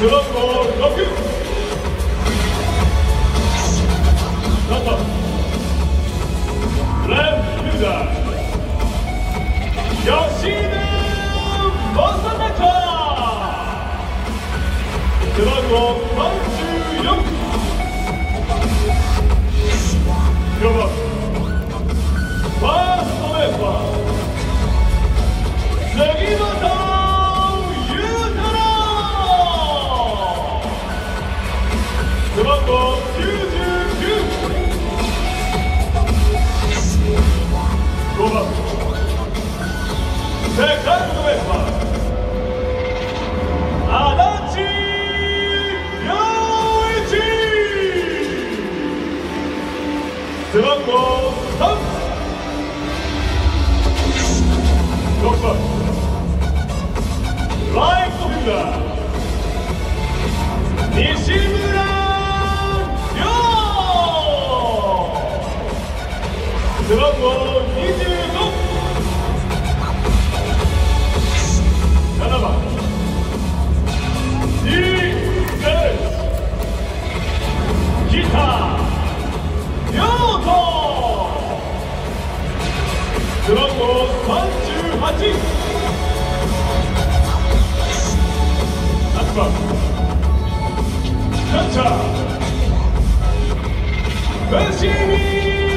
背番号背番号99 5番セカンドベースは足立陽一背番号3 6番ライトフィーダー西村背番号25 7番 DS 北亮斗背番号38 8番キャッチャー伏見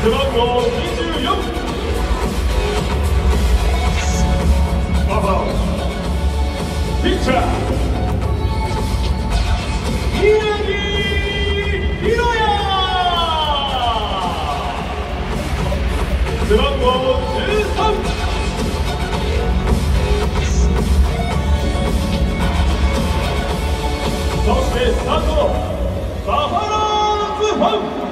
背番号24バファローピッチャースタートバファローズファン。